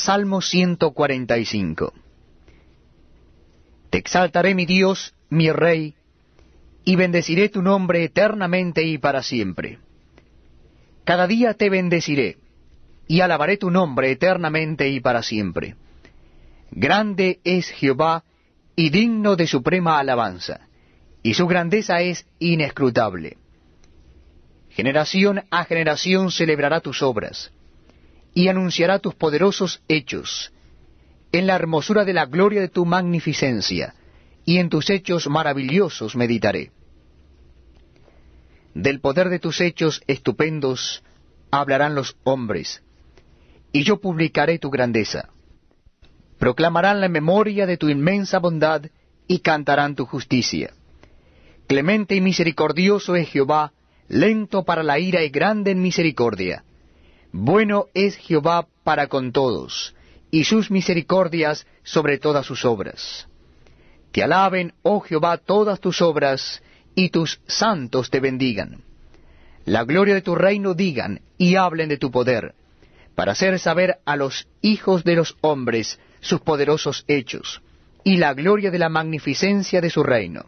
Salmo 145 Te exaltaré mi Dios, mi Rey, y bendeciré tu nombre eternamente y para siempre. Cada día te bendeciré, y alabaré tu nombre eternamente y para siempre. Grande es Jehová, y digno de suprema alabanza, y su grandeza es inescrutable. Generación a generación celebrará tus obras, y anunciará tus poderosos hechos, en la hermosura de la gloria de tu magnificencia, y en tus hechos maravillosos meditaré. Del poder de tus hechos estupendos hablarán los hombres, y yo publicaré tu grandeza. Proclamarán la memoria de tu inmensa bondad y cantarán tu justicia. Clemente y misericordioso es Jehová, lento para la ira y grande en misericordia. Bueno es Jehová para con todos, y sus misericordias sobre todas sus obras. Te alaben, oh Jehová, todas tus obras, y tus santos te bendigan. La gloria de tu reino digan, y hablen de tu poder, para hacer saber a los hijos de los hombres sus poderosos hechos, y la gloria de la magnificencia de su reino.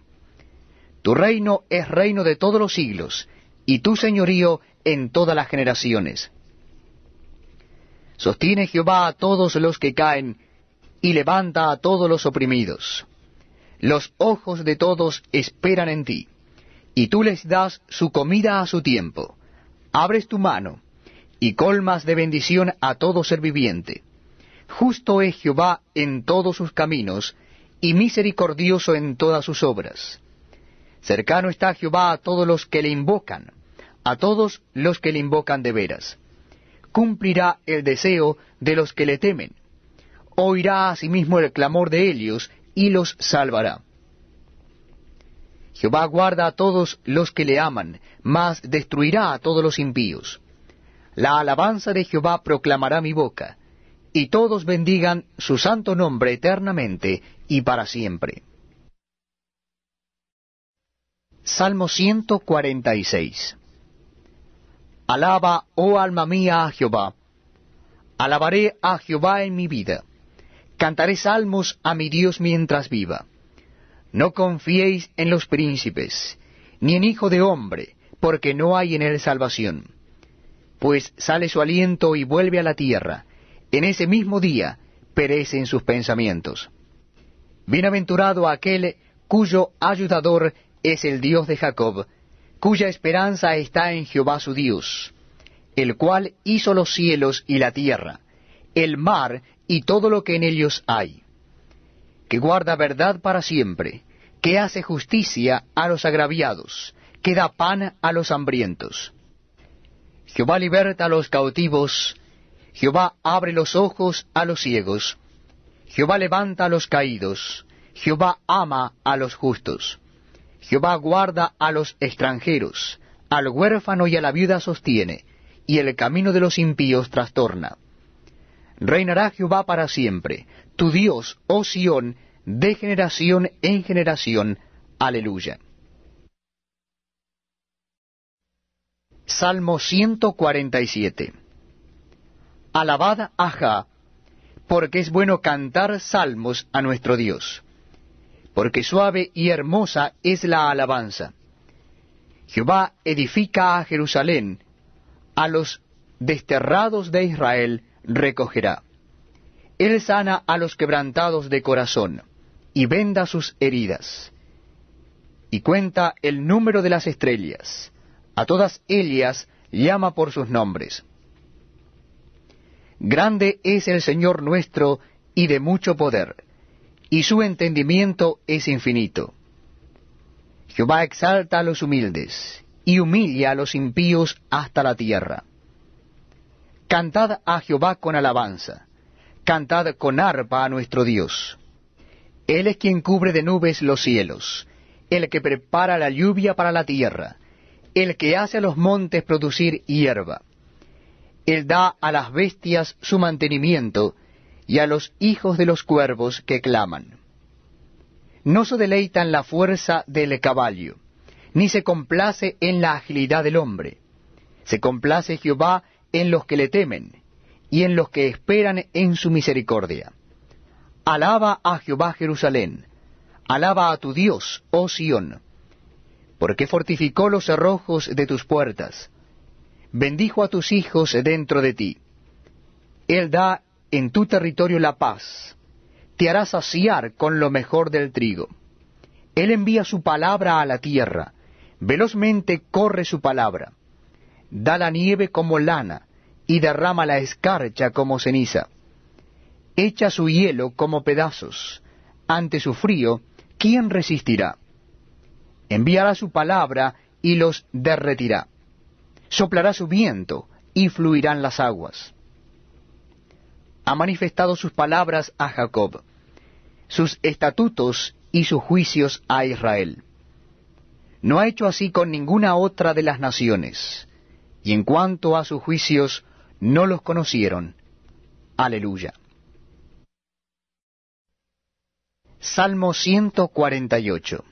Tu reino es reino de todos los siglos, y tu señorío en todas las generaciones. Sostiene Jehová a todos los que caen, y levanta a todos los oprimidos. Los ojos de todos esperan en ti, y tú les das su comida a su tiempo. Abres tu mano, y colmas de bendición a todo ser viviente. Justo es Jehová en todos sus caminos, y misericordioso en todas sus obras. Cercano está Jehová a todos los que le invocan, a todos los que le invocan de veras. Cumplirá el deseo de los que le temen. Oirá asimismo el clamor de ellos y los salvará. Jehová guarda a todos los que le aman, mas destruirá a todos los impíos. La alabanza de Jehová proclamará mi boca, y todos bendigan su santo nombre eternamente y para siempre. Salmo 146 Alaba, oh alma mía, a Jehová. Alabaré a Jehová en mi vida. Cantaré salmos a mi Dios mientras viva. No confiéis en los príncipes, ni en hijo de hombre, porque no hay en él salvación. Pues sale su aliento y vuelve a la tierra. En ese mismo día perecen sus pensamientos. Bienaventurado aquel cuyo ayudador es el Dios de Jacob, cuya esperanza está en Jehová su Dios, el cual hizo los cielos y la tierra, el mar y todo lo que en ellos hay, que guarda verdad para siempre, que hace justicia a los agraviados, que da pan a los hambrientos. Jehová liberta a los cautivos, Jehová abre los ojos a los ciegos, Jehová levanta a los caídos, Jehová ama a los justos. Jehová guarda a los extranjeros, al huérfano y a la viuda sostiene, y el camino de los impíos trastorna. Reinará Jehová para siempre, tu Dios, oh Sión, de generación en generación. Aleluya. Salmo 147 Alabad a Jah, porque es bueno cantar salmos a nuestro Dios porque suave y hermosa es la alabanza. Jehová edifica a Jerusalén, a los desterrados de Israel recogerá. Él sana a los quebrantados de corazón, y venda sus heridas. Y cuenta el número de las estrellas, a todas ellas llama por sus nombres. Grande es el Señor nuestro y de mucho poder y su entendimiento es infinito. Jehová exalta a los humildes, y humilla a los impíos hasta la tierra. Cantad a Jehová con alabanza, cantad con arpa a nuestro Dios. Él es quien cubre de nubes los cielos, el que prepara la lluvia para la tierra, el que hace a los montes producir hierba. Él da a las bestias su mantenimiento, y a los hijos de los cuervos que claman. No se deleita en la fuerza del caballo, ni se complace en la agilidad del hombre. Se complace Jehová en los que le temen, y en los que esperan en su misericordia. Alaba a Jehová Jerusalén, alaba a tu Dios, oh Sión, porque fortificó los cerrojos de tus puertas, bendijo a tus hijos dentro de ti. Él da en tu territorio la paz, te hará saciar con lo mejor del trigo. Él envía su palabra a la tierra, velozmente corre su palabra. Da la nieve como lana, y derrama la escarcha como ceniza. Echa su hielo como pedazos. Ante su frío, ¿quién resistirá? Enviará su palabra y los derretirá. Soplará su viento y fluirán las aguas. Ha manifestado sus palabras a Jacob, sus estatutos y sus juicios a Israel. No ha hecho así con ninguna otra de las naciones, y en cuanto a sus juicios, no los conocieron. Aleluya. Salmo 148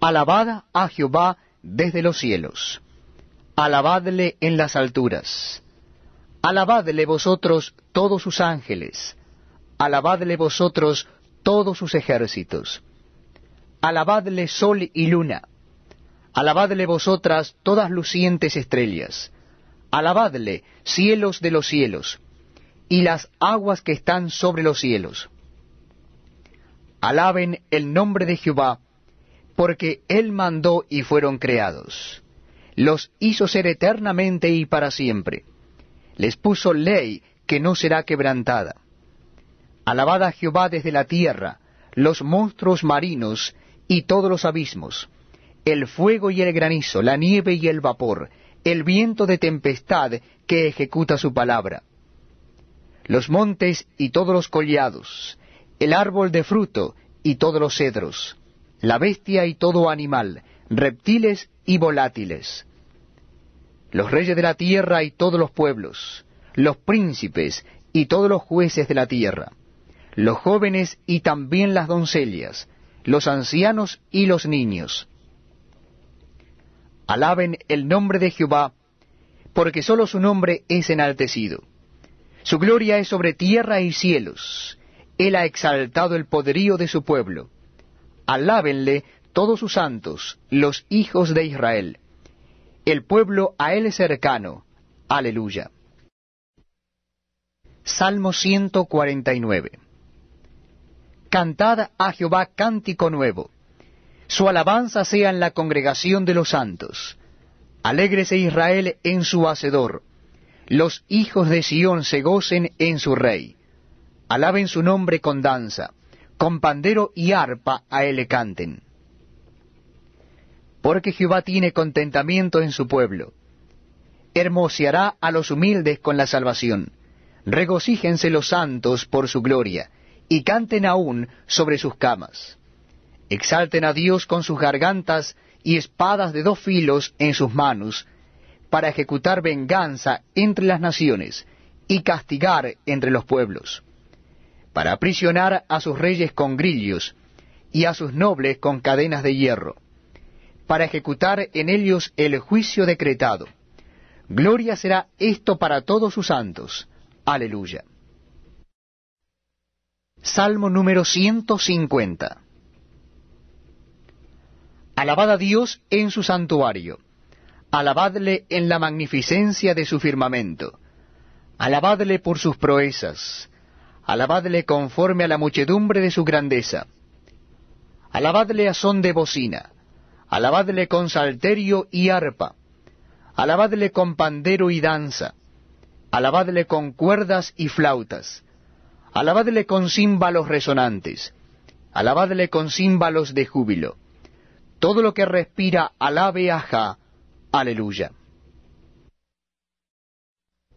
Alabad a Jehová desde los cielos, alabadle en las alturas, alabadle vosotros todos sus ángeles, alabadle vosotros todos sus ejércitos, alabadle sol y luna, alabadle vosotras todas lucientes estrellas, alabadle cielos de los cielos, y las aguas que están sobre los cielos. Alaben el nombre de Jehová, porque Él mandó y fueron creados. Los hizo ser eternamente y para siempre. Les puso ley que no será quebrantada. Alabad a Jehová desde la tierra, los monstruos marinos y todos los abismos, el fuego y el granizo, la nieve y el vapor, el viento de tempestad que ejecuta su palabra. Los montes y todos los collados, el árbol de fruto y todos los cedros, la bestia y todo animal, reptiles y volátiles. Los reyes de la tierra y todos los pueblos, los príncipes y todos los jueces de la tierra, los jóvenes y también las doncellas, los ancianos y los niños. Alaben el nombre de Jehová, porque sólo su nombre es enaltecido. Su gloria es sobre tierra y cielos. Él ha exaltado el poderío de su pueblo. Alábenle todos sus santos, los hijos de Israel. El pueblo a él cercano. Aleluya. Salmo 149 Cantad a Jehová cántico nuevo. Su alabanza sea en la congregación de los santos. Alégrese Israel en su hacedor. Los hijos de Sión se gocen en su rey. Alaben su nombre con danza. Con pandero y arpa a él canten. Porque Jehová tiene contentamiento en su pueblo. Hermoseará a los humildes con la salvación. Regocíjense los santos por su gloria y canten aún sobre sus camas. Exalten a Dios con sus gargantas y espadas de dos filos en sus manos, para ejecutar venganza entre las naciones y castigar entre los pueblos, para aprisionar a sus reyes con grillos y a sus nobles con cadenas de hierro, para ejecutar en ellos el juicio decretado. Gloria será esto para todos sus santos. Aleluya. Salmo número 150. Alabad a Dios en su santuario, alabadle en la magnificencia de su firmamento, alabadle por sus proezas, alabadle conforme a la muchedumbre de su grandeza, alabadle a son de bocina, alabadle con salterio y arpa, alabadle con pandero y danza, alabadle con cuerdas y flautas, Alabadle con címbalos resonantes, alabadle con címbalos de júbilo. Todo lo que respira, alabe a Jah. Aleluya.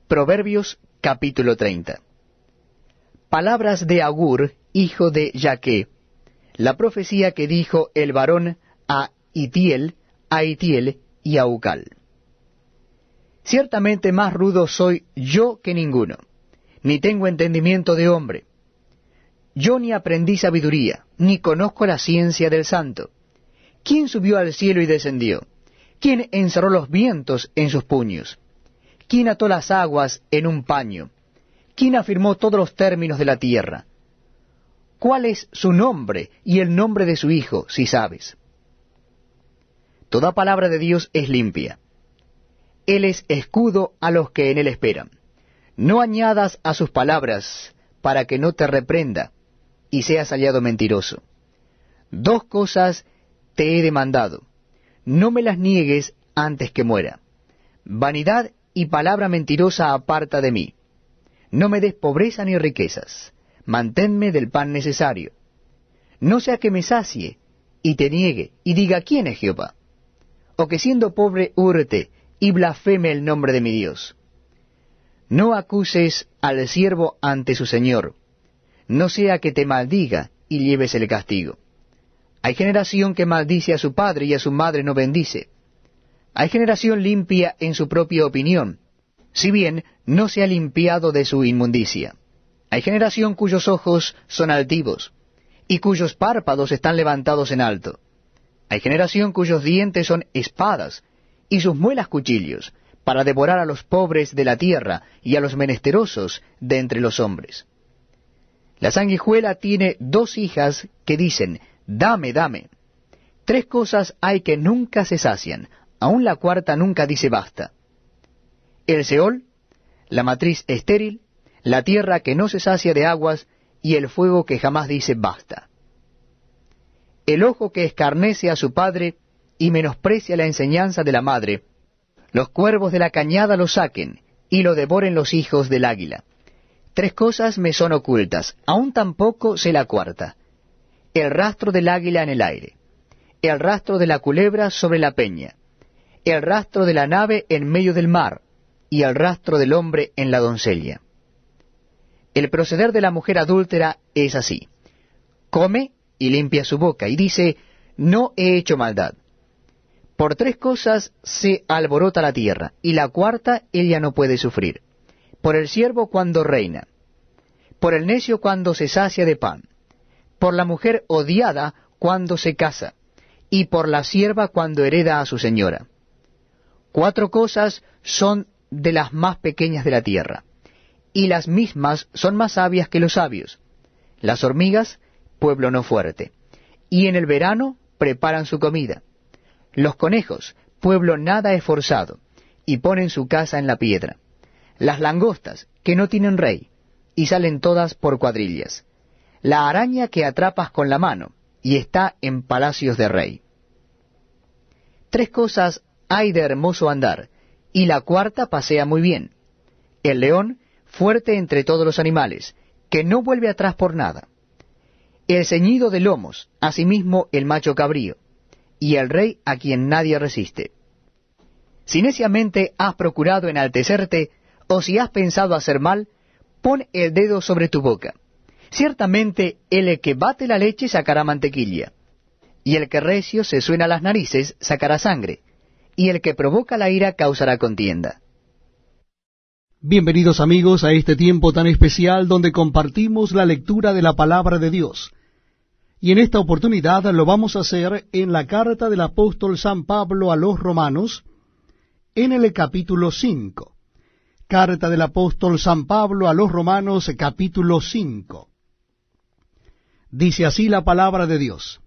Proverbios capítulo 30. Palabras de Agur, hijo de Yaque, la profecía que dijo el varón a Itiel, a y a. Ciertamente más rudo soy yo que ninguno ni tengo entendimiento de hombre. Yo ni aprendí sabiduría, ni conozco la ciencia del santo. ¿Quién subió al cielo y descendió? ¿Quién encerró los vientos en sus puños? ¿Quién ató las aguas en un paño? ¿Quién afirmó todos los términos de la tierra? ¿Cuál es su nombre y el nombre de su hijo, si sabes? Toda palabra de Dios es limpia. Él es escudo a los que en él esperan. No añadas a sus palabras para que no te reprenda y seas hallado mentiroso. Dos cosas te he demandado. No me las niegues antes que muera. Vanidad y palabra mentirosa aparta de mí. No me des pobreza ni riquezas. Manténme del pan necesario. No sea que me sacie y te niegue y diga quién es Jehová. O que siendo pobre hurte y blasfeme el nombre de mi Dios. No acuses al siervo ante su Señor, no sea que te maldiga y lleves el castigo. Hay generación que maldice a su padre y a su madre no bendice. Hay generación limpia en su propia opinión, si bien no se ha limpiado de su inmundicia. Hay generación cuyos ojos son altivos, y cuyos párpados están levantados en alto. Hay generación cuyos dientes son espadas, y sus muelas cuchillos, para devorar a los pobres de la tierra y a los menesterosos de entre los hombres. La sanguijuela tiene dos hijas que dicen, dame, dame. Tres cosas hay que nunca se sacian, aun la cuarta nunca dice basta. El Seol, la matriz estéril, la tierra que no se sacia de aguas, y el fuego que jamás dice basta. El ojo que escarnece a su padre y menosprecia la enseñanza de la madre, los cuervos de la cañada lo saquen, y lo devoren los hijos del águila. Tres cosas me son ocultas, aún tampoco sé la cuarta. El rastro del águila en el aire, el rastro de la culebra sobre la peña, el rastro de la nave en medio del mar, y el rastro del hombre en la doncella. El proceder de la mujer adúltera es así. Come y limpia su boca, y dice, no he hecho maldad. Por tres cosas se alborota la tierra, y la cuarta ella no puede sufrir. Por el siervo cuando reina, por el necio cuando se sacia de pan, por la mujer odiada cuando se casa, y por la sierva cuando hereda a su señora. Cuatro cosas son de las más pequeñas de la tierra, y las mismas son más sabias que los sabios. Las hormigas, pueblo no fuerte, y en el verano preparan su comida los conejos, pueblo nada esforzado, y ponen su casa en la piedra. Las langostas, que no tienen rey, y salen todas por cuadrillas. La araña que atrapas con la mano, y está en palacios de rey. Tres cosas hay de hermoso andar, y la cuarta pasea muy bien. El león, fuerte entre todos los animales, que no vuelve atrás por nada. El ceñido de lomos, asimismo el macho cabrío y el rey a quien nadie resiste. Si neciamente has procurado enaltecerte, o si has pensado hacer mal, pon el dedo sobre tu boca. Ciertamente el que bate la leche sacará mantequilla, y el que recio se suena las narices sacará sangre, y el que provoca la ira causará contienda. Bienvenidos amigos a este tiempo tan especial donde compartimos la lectura de la palabra de Dios. Y en esta oportunidad lo vamos a hacer en la carta del apóstol San Pablo a los romanos, en el capítulo 5. Carta del apóstol San Pablo a los romanos, capítulo 5. Dice así la palabra de Dios.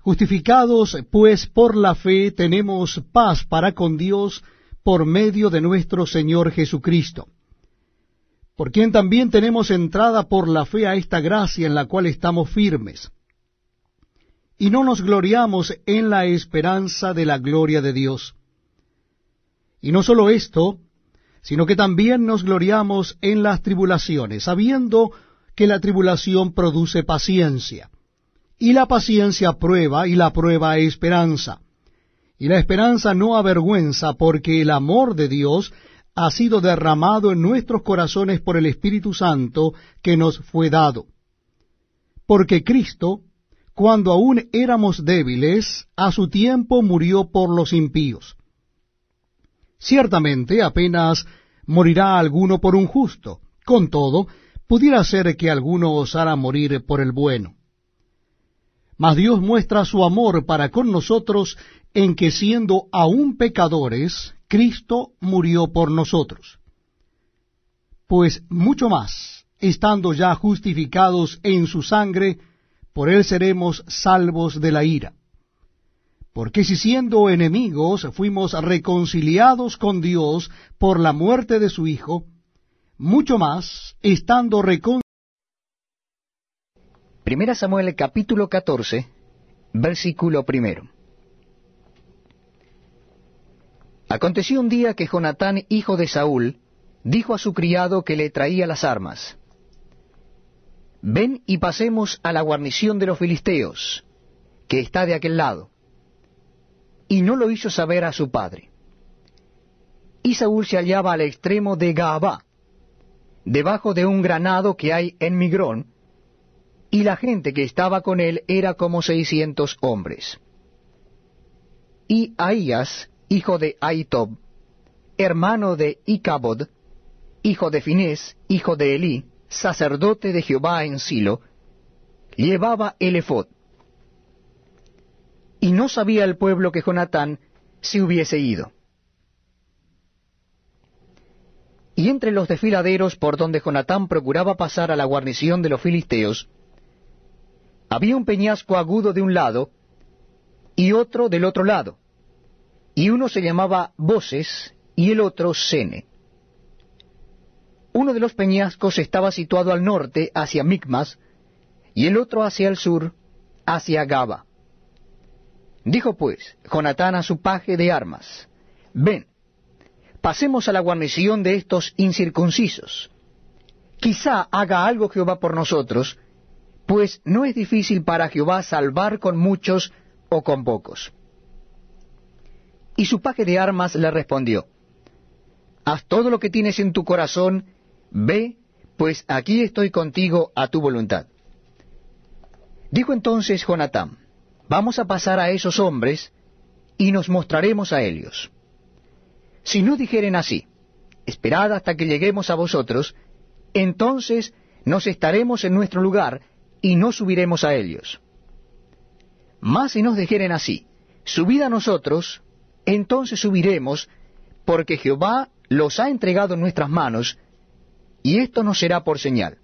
Justificados pues por la fe tenemos paz para con Dios por medio de nuestro Señor Jesucristo por quien también tenemos entrada por la fe a esta gracia en la cual estamos firmes. Y no nos gloriamos en la esperanza de la gloria de Dios. Y no solo esto, sino que también nos gloriamos en las tribulaciones, sabiendo que la tribulación produce paciencia, y la paciencia prueba, y la prueba esperanza. Y la esperanza no avergüenza, porque el amor de Dios ha sido derramado en nuestros corazones por el Espíritu Santo que nos fue dado. Porque Cristo, cuando aún éramos débiles, a su tiempo murió por los impíos. Ciertamente apenas morirá alguno por un justo, con todo, pudiera ser que alguno osara morir por el bueno. Mas Dios muestra su amor para con nosotros en que siendo aún pecadores, Cristo murió por nosotros. Pues mucho más, estando ya justificados en su sangre, por él seremos salvos de la ira. Porque si siendo enemigos fuimos reconciliados con Dios por la muerte de su Hijo, mucho más, estando reconciliados. Primera Samuel capítulo 14, versículo primero. Aconteció un día que Jonatán, hijo de Saúl, dijo a su criado que le traía las armas, Ven y pasemos a la guarnición de los filisteos, que está de aquel lado. Y no lo hizo saber a su padre. Y Saúl se hallaba al extremo de Gaabá, debajo de un granado que hay en Migrón, y la gente que estaba con él era como seiscientos hombres. Y Ahías, hijo de Aitob, hermano de Icabod, hijo de Finés, hijo de Elí, sacerdote de Jehová en Silo, llevaba el efod. Y no sabía el pueblo que Jonatán se hubiese ido. Y entre los desfiladeros por donde Jonatán procuraba pasar a la guarnición de los filisteos, había un peñasco agudo de un lado y otro del otro lado, y uno se llamaba Voces y el otro Sene. Uno de los peñascos estaba situado al norte, hacia Micmas, y el otro hacia el sur, hacia Gaba. Dijo pues Jonatán a su paje de armas, Ven, pasemos a la guarnición de estos incircuncisos. Quizá haga algo Jehová por nosotros, pues no es difícil para Jehová salvar con muchos o con pocos. Y su paje de armas le respondió, Haz todo lo que tienes en tu corazón, ve, pues aquí estoy contigo a tu voluntad. Dijo entonces Jonatán, Vamos a pasar a esos hombres, y nos mostraremos a ellos. Si no dijeren así, esperad hasta que lleguemos a vosotros, entonces nos estaremos en nuestro lugar, y no subiremos a ellos. Mas si nos dijeren así, subid a nosotros, entonces subiremos, porque Jehová los ha entregado en nuestras manos, y esto nos será por señal.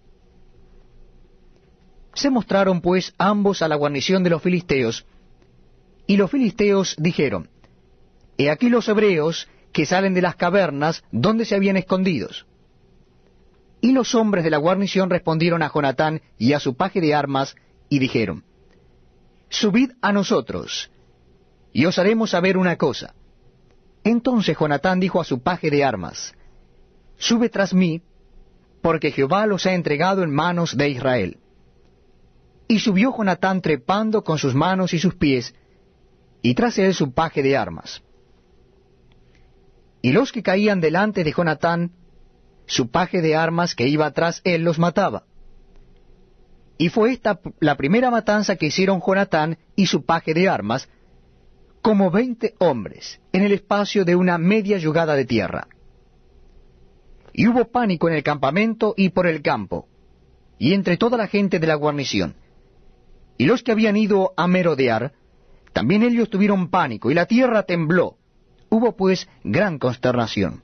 Se mostraron pues ambos a la guarnición de los filisteos, y los filisteos dijeron, He aquí los hebreos que salen de las cavernas donde se habían escondidos. Y los hombres de la guarnición respondieron a Jonatán y a su paje de armas, y dijeron, Subid a nosotros, y os haremos saber una cosa. Entonces Jonatán dijo a su paje de armas, Sube tras mí, porque Jehová los ha entregado en manos de Israel. Y subió Jonatán trepando con sus manos y sus pies, y tras él su paje de armas. Y los que caían delante de Jonatán, su paje de armas que iba tras él los mataba. Y fue esta la primera matanza que hicieron Jonatán y su paje de armas, como veinte hombres, en el espacio de una media yugada de tierra. Y hubo pánico en el campamento y por el campo, y entre toda la gente de la guarnición. Y los que habían ido a merodear, también ellos tuvieron pánico, y la tierra tembló. Hubo pues gran consternación.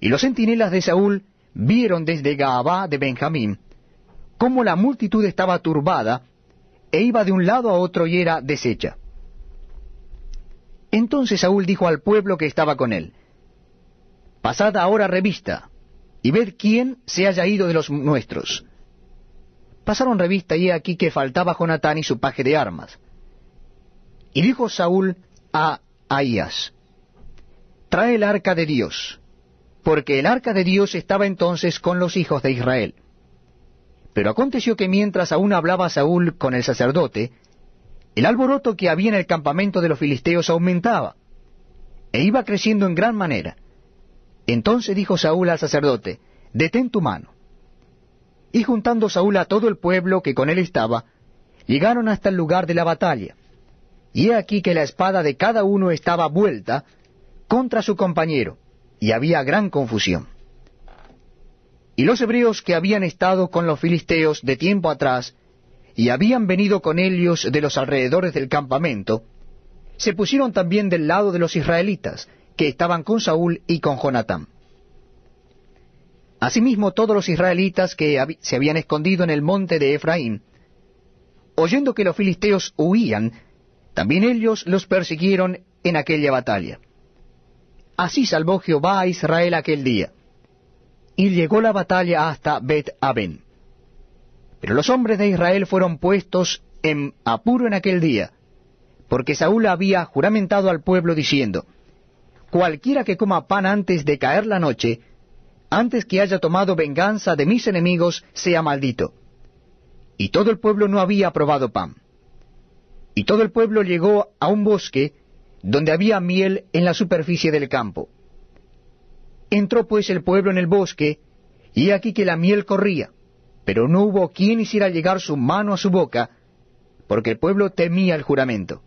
Y los centinelas de Saúl vieron desde Gaabá de Benjamín cómo la multitud estaba turbada e iba de un lado a otro y era deshecha. Entonces Saúl dijo al pueblo que estaba con él, Pasad ahora revista, y ved quién se haya ido de los nuestros. Pasaron revista y aquí que faltaba Jonatán y su paje de armas. Y dijo Saúl a Ahías, Trae el arca de Dios, porque el arca de Dios estaba entonces con los hijos de Israel. Pero aconteció que mientras aún hablaba Saúl con el sacerdote, el alboroto que había en el campamento de los filisteos aumentaba, e iba creciendo en gran manera. Entonces dijo Saúl al sacerdote, Detén tu mano. Y juntando Saúl a todo el pueblo que con él estaba, llegaron hasta el lugar de la batalla. Y he aquí que la espada de cada uno estaba vuelta contra su compañero, y había gran confusión. Y los hebreos que habían estado con los filisteos de tiempo atrás, y habían venido con ellos de los alrededores del campamento, se pusieron también del lado de los israelitas, que estaban con Saúl y con Jonatán. Asimismo todos los israelitas que se habían escondido en el monte de Efraín, oyendo que los filisteos huían, también ellos los persiguieron en aquella batalla. Así salvó Jehová a Israel aquel día. Y llegó la batalla hasta Bet-Aben. Pero los hombres de Israel fueron puestos en apuro en aquel día, porque Saúl había juramentado al pueblo diciendo, Cualquiera que coma pan antes de caer la noche, antes que haya tomado venganza de mis enemigos, sea maldito. Y todo el pueblo no había probado pan. Y todo el pueblo llegó a un bosque donde había miel en la superficie del campo. Entró pues el pueblo en el bosque, y aquí que la miel corría, pero no hubo quien hiciera llegar su mano a su boca, porque el pueblo temía el juramento.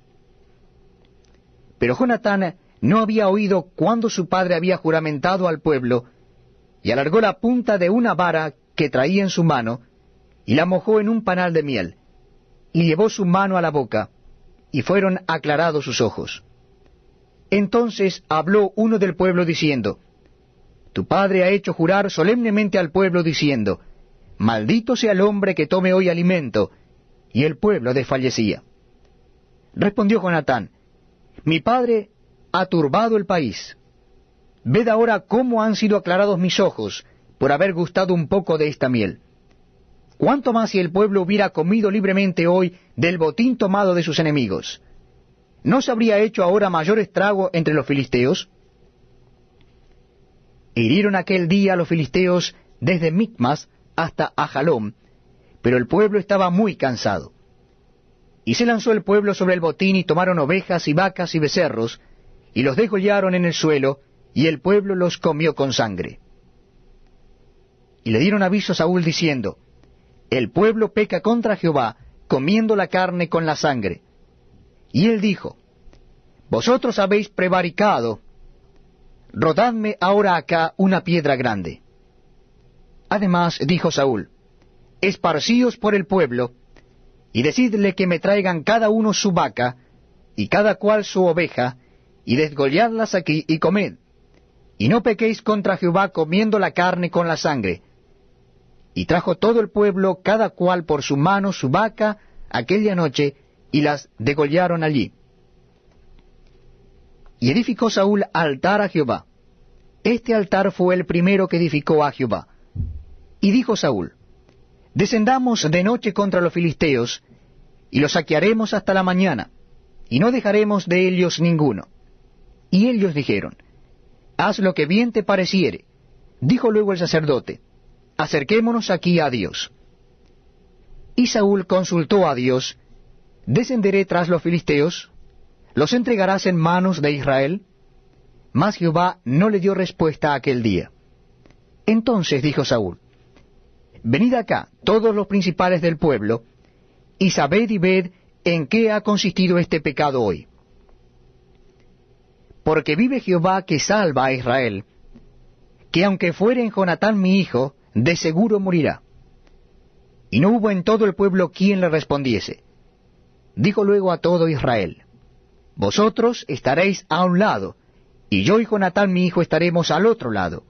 Pero Jonatán no había oído cuando su padre había juramentado al pueblo, y alargó la punta de una vara que traía en su mano, y la mojó en un panal de miel, y llevó su mano a la boca, y fueron aclarados sus ojos. Entonces habló uno del pueblo diciendo, Tu padre ha hecho jurar solemnemente al pueblo diciendo, Maldito sea el hombre que tome hoy alimento, y el pueblo desfallecía. Respondió Jonatán, Mi padre ha turbado el país. Ved ahora cómo han sido aclarados mis ojos por haber gustado un poco de esta miel. ¿Cuánto más si el pueblo hubiera comido libremente hoy del botín tomado de sus enemigos? ¿No se habría hecho ahora mayor estrago entre los filisteos? Hirieron aquel día los filisteos desde Micmas hasta Ajalón, pero el pueblo estaba muy cansado. Y se lanzó el pueblo sobre el botín y tomaron ovejas y vacas y becerros, y los degollaron en el suelo, y el pueblo los comió con sangre. Y le dieron aviso a Saúl diciendo, El pueblo peca contra Jehová, comiendo la carne con la sangre. Y él dijo, Vosotros habéis prevaricado, rodadme ahora acá una piedra grande. Además dijo Saúl, Esparcíos por el pueblo, y decidle que me traigan cada uno su vaca, y cada cual su oveja, y desgolladlas aquí y comed, y no pequéis contra Jehová comiendo la carne con la sangre. Y trajo todo el pueblo, cada cual por su mano, su vaca, aquella noche, y las degollaron allí. Y edificó Saúl altar a Jehová. Este altar fue el primero que edificó a Jehová. Y dijo Saúl, Descendamos de noche contra los filisteos, y los saquearemos hasta la mañana, y no dejaremos de ellos ninguno. Y ellos dijeron, Haz lo que bien te pareciere. Dijo luego el sacerdote, Acerquémonos aquí a Dios. Y Saúl consultó a Dios, ¿Descenderé tras los filisteos? ¿Los entregarás en manos de Israel? Mas Jehová no le dio respuesta aquel día. Entonces dijo Saúl, Venid acá, todos los principales del pueblo, y sabed y ved en qué ha consistido este pecado hoy. Porque vive Jehová que salva a Israel, que aunque fuere en Jonatán mi hijo, de seguro morirá. Y no hubo en todo el pueblo quien le respondiese. Dijo luego a todo Israel, vosotros estaréis a un lado, y yo y Jonatán mi hijo estaremos al otro lado.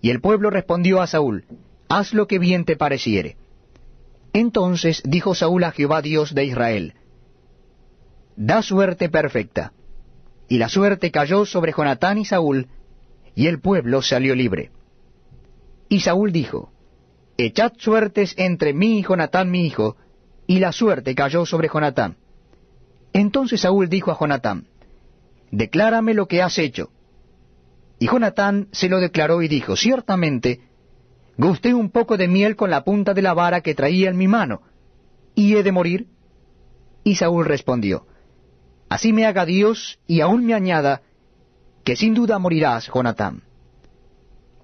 Y el pueblo respondió a Saúl, Haz lo que bien te pareciere. Entonces dijo Saúl a Jehová Dios de Israel, Da suerte perfecta. Y la suerte cayó sobre Jonatán y Saúl, y el pueblo salió libre. Y Saúl dijo, Echad suertes entre mí y Jonatán mi hijo, y la suerte cayó sobre Jonatán. Entonces Saúl dijo a Jonatán, Declárame lo que has hecho. Y Jonatán se lo declaró y dijo, Ciertamente, gusté un poco de miel con la punta de la vara que traía en mi mano, ¿y he de morir? Y Saúl respondió, Así me haga Dios y aún me añada, que sin duda morirás, Jonatán.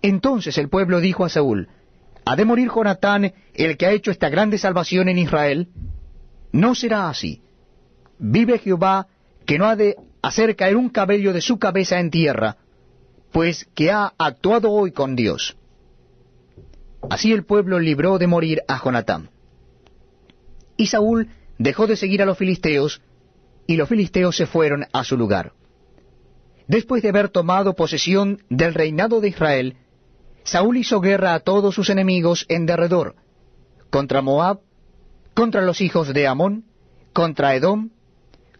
Entonces el pueblo dijo a Saúl, ¿Ha de morir Jonatán, el que ha hecho esta grande salvación en Israel? No será así. Vive Jehová, que no ha de hacer caer un cabello de su cabeza en tierra, pues que ha actuado hoy con Dios. Así el pueblo libró de morir a Jonatán. Y Saúl dejó de seguir a los filisteos, y los filisteos se fueron a su lugar. Después de haber tomado posesión del reinado de Israel, Saúl hizo guerra a todos sus enemigos en derredor, contra Moab, contra los hijos de Amón, contra Edom,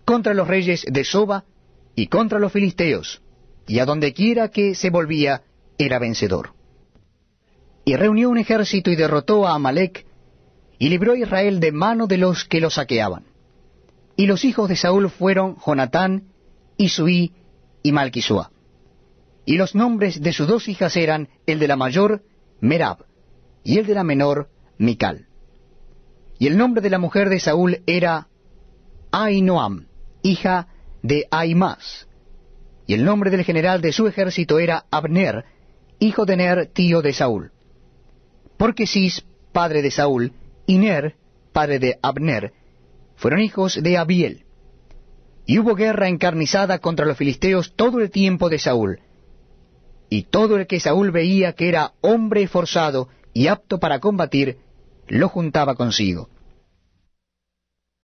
contra los reyes de Soba y contra los filisteos, y a donde quiera que se volvía era vencedor. Y reunió un ejército y derrotó a Amalek, y libró a Israel de mano de los que lo saqueaban. Y los hijos de Saúl fueron Jonatán, Isuí y Malquisua. Y los nombres de sus dos hijas eran el de la mayor, Merab, y el de la menor, Mical. Y el nombre de la mujer de Saúl era Ainoam, hija de Aimás. Y el nombre del general de su ejército era Abner, hijo de Ner, tío de Saúl. Porque Cis, padre de Saúl, y Ner, padre de Abner, fueron hijos de Abiel. Y hubo guerra encarnizada contra los filisteos todo el tiempo de Saúl. Y todo el que Saúl veía que era hombre forzado y apto para combatir, lo juntaba consigo.